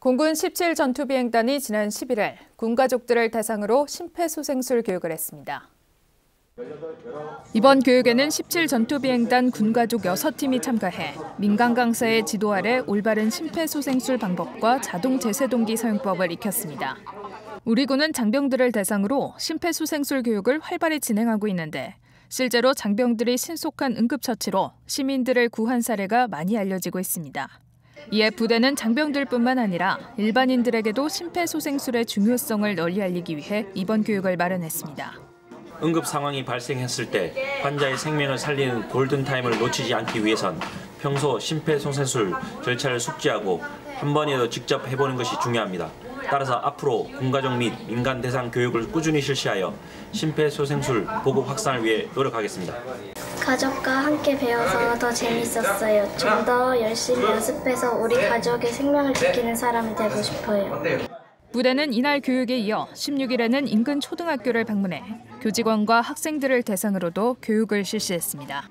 공군 17 전투비행단이 지난 11일 군 가족들을 대상으로 심폐소생술 교육을 했습니다. 이번 교육에는 17 전투비행단 군가족 6팀이 참가해 민간 강사의 지도 아래 올바른 심폐소생술 방법과 자동 제세동기 사용법을 익혔습니다. 우리 군은 장병들을 대상으로 심폐소생술 교육을 활발히 진행하고 있는데 실제로 장병들이 신속한 응급처치로 시민들을 구한 사례가 많이 알려지고 있습니다. 이에 부대는 장병들뿐만 아니라 일반인들에게도 심폐소생술의 중요성을 널리 알리기 위해 이번 교육을 마련했습니다. 응급 상황이 발생했을 때 환자의 생명을 살리는 골든타임을 놓치지 않기 위해선 평소 심폐소생술 절차를 숙지하고 한 번이라도 직접 해보는 것이 중요합니다. 따라서 앞으로 군가족 및 민간 대상 교육을 꾸준히 실시하여 심폐소생술 보급 확산을 위해 노력하겠습니다. 가족과 함께 배워서 더 재밌었어요. 좀 더 열심히 연습해서 우리 가족의 생명을 지키는 사람이 되고 싶어요. 부대는 이날 교육에 이어 16일에는 인근 초등학교를 방문해 교직원과 학생들을 대상으로도 교육을 실시했습니다.